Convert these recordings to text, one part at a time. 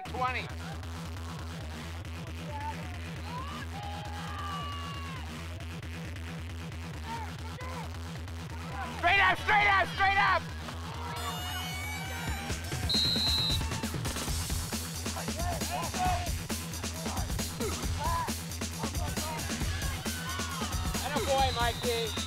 20. Straight up, straight up, straight up! Atta boy, Mikey.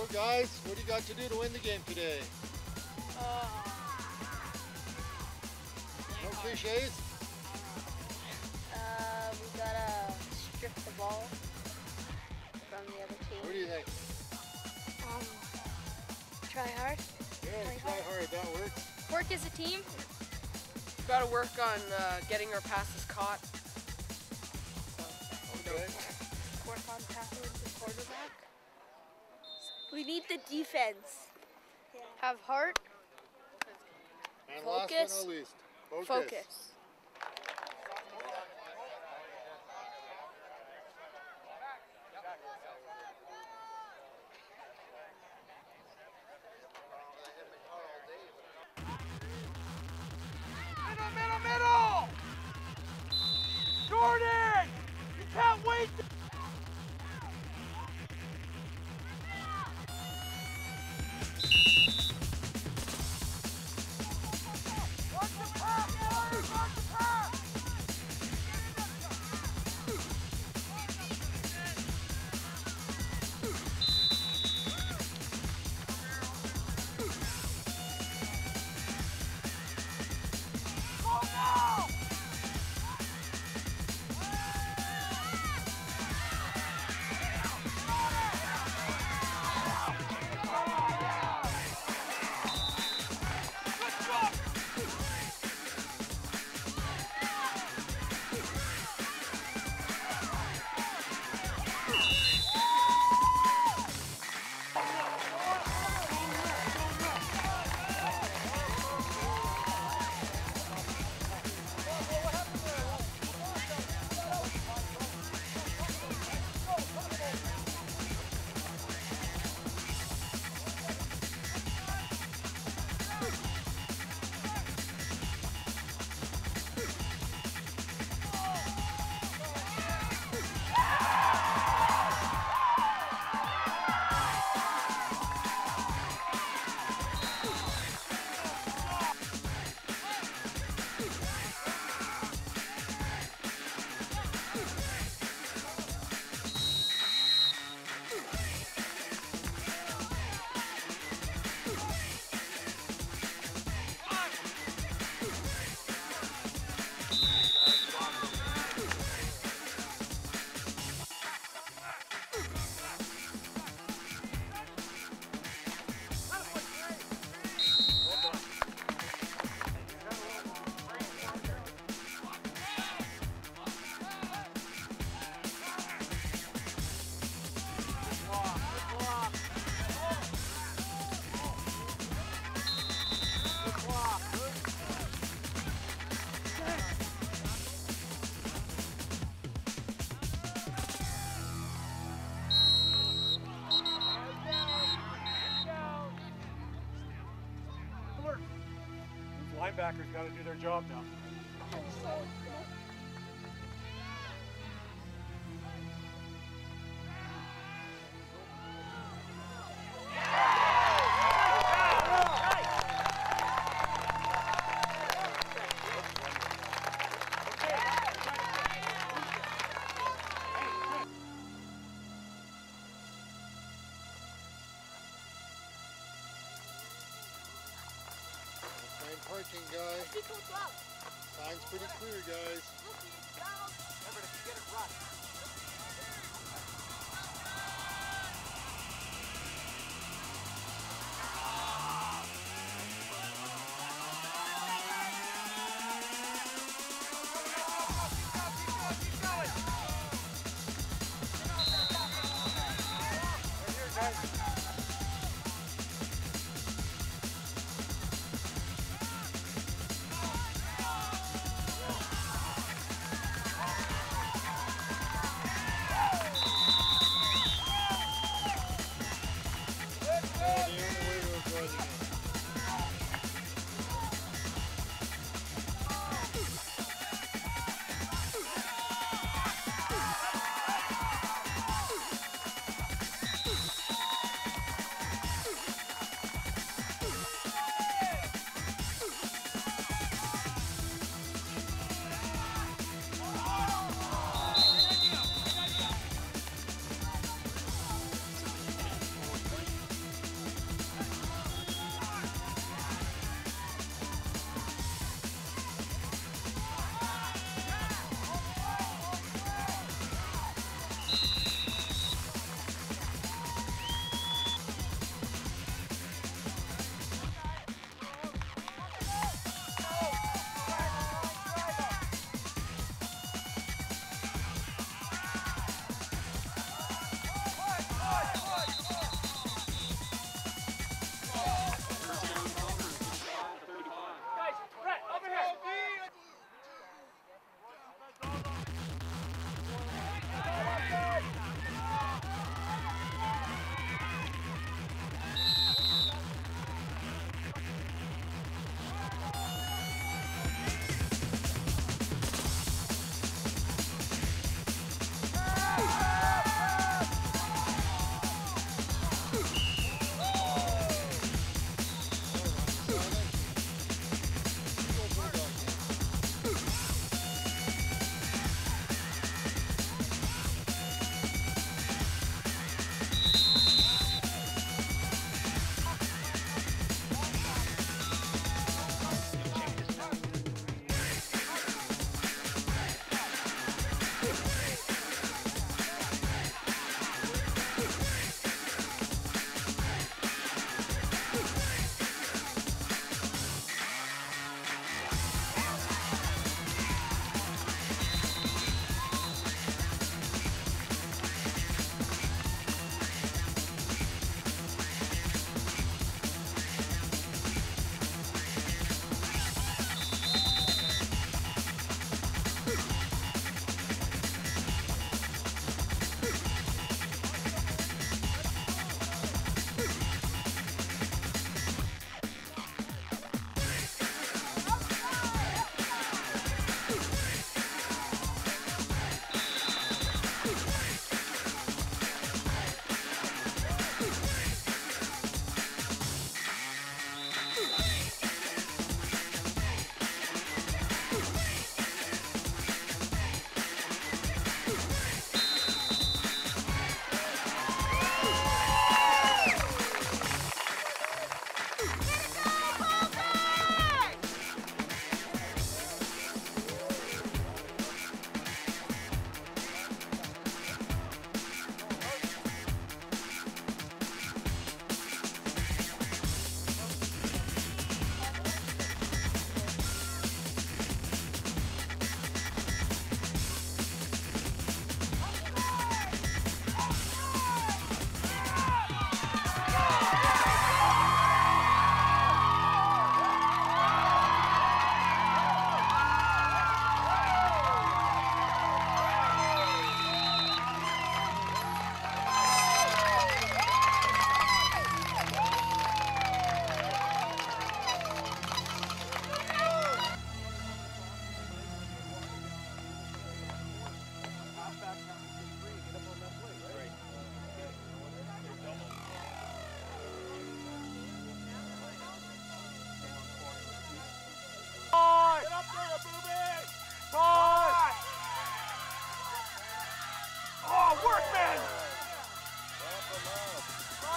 So, guys, what do you got to do to win the game today? No cliches? Uh, we gotta strip the ball from the other team. What do you think? Um, try hard. Yeah, try hard. That works. Work as a team. We Got to work on uh, getting our passes caught. Okay. Work on tackling the quarterback. We need the defense. Have heart. And last but not least, focus. Focus. Linebackers got to do their job now. Fine parking, guy. Sign's pretty clear, guys.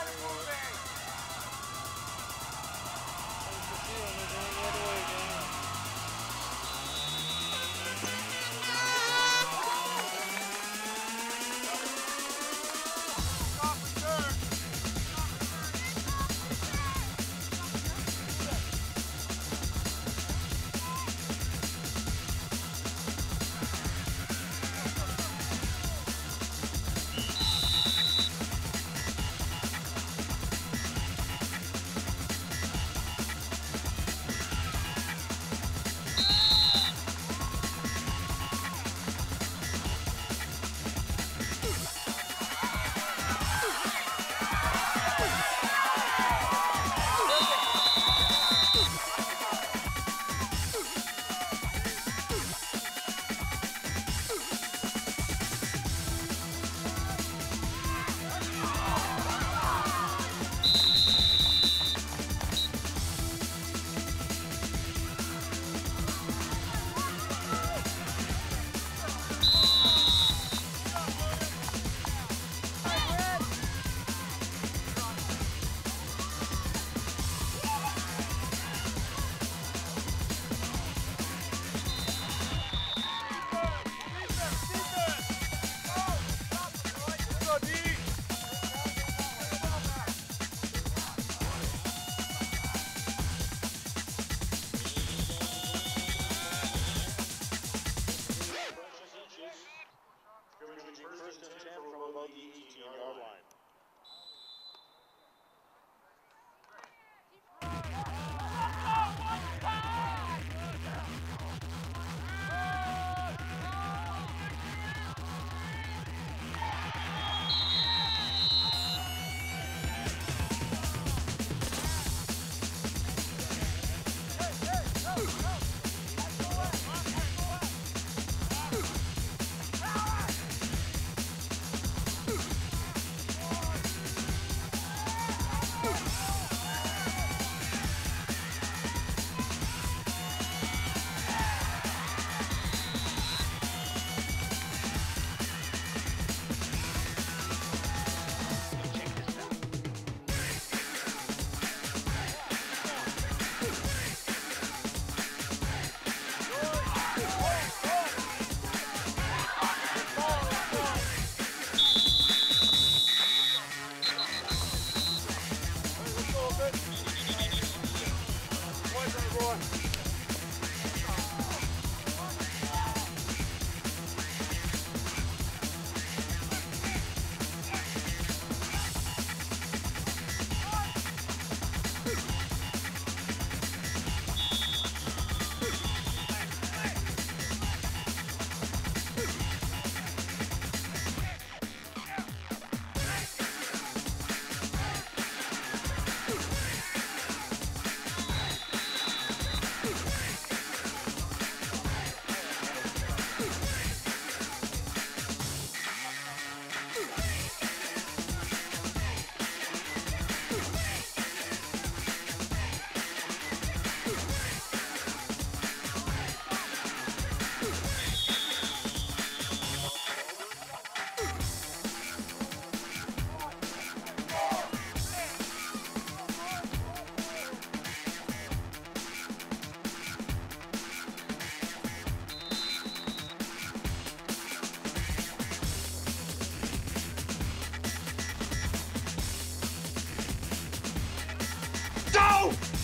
Hollywood.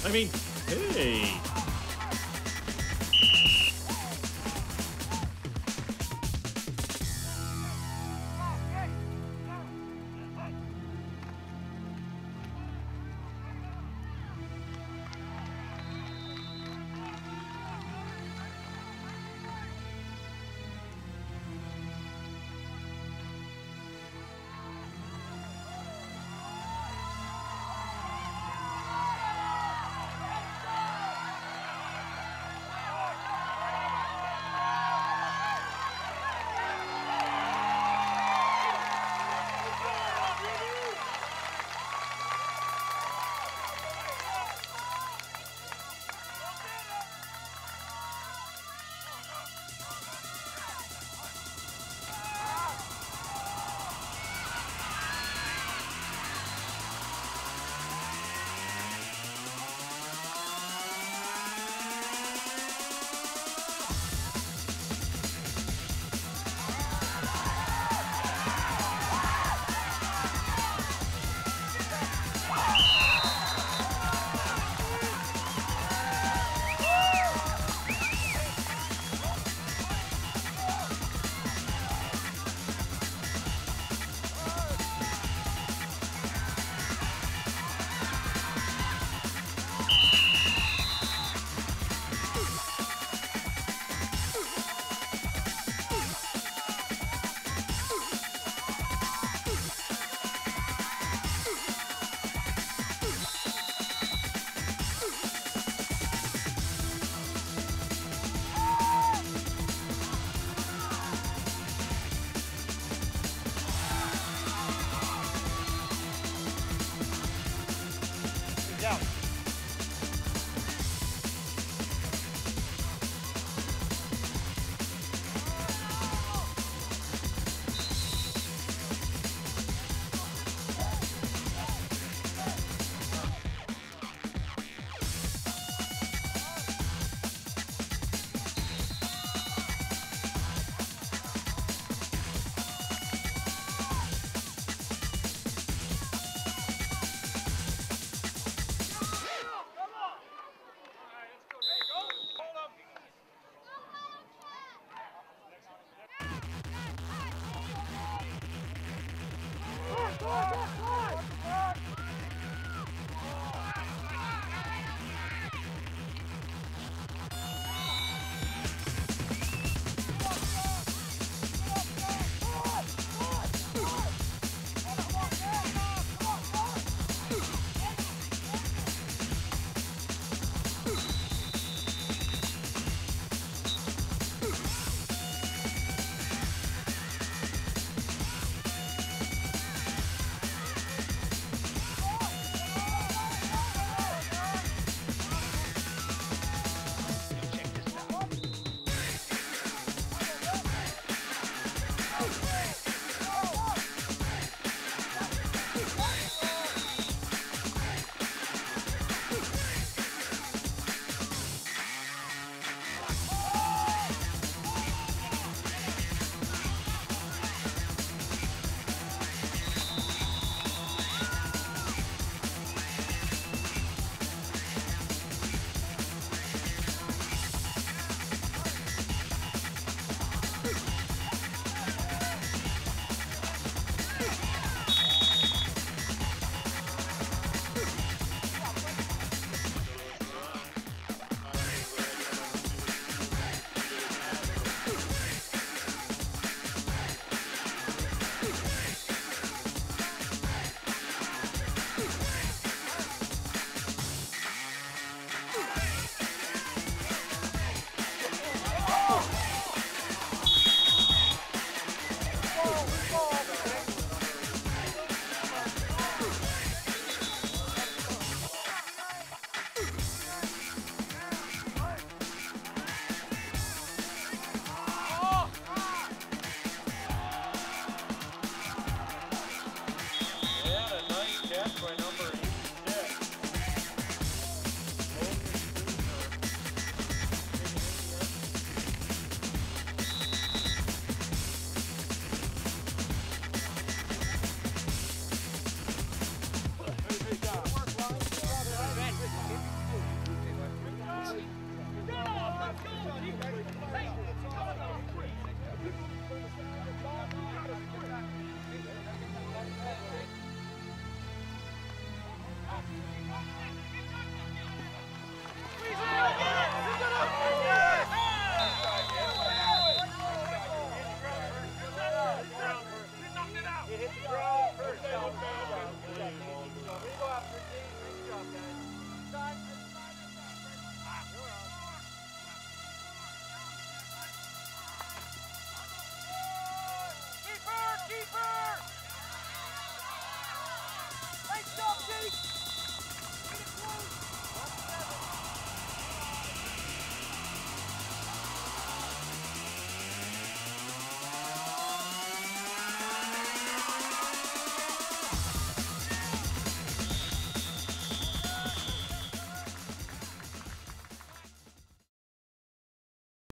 I mean, hey.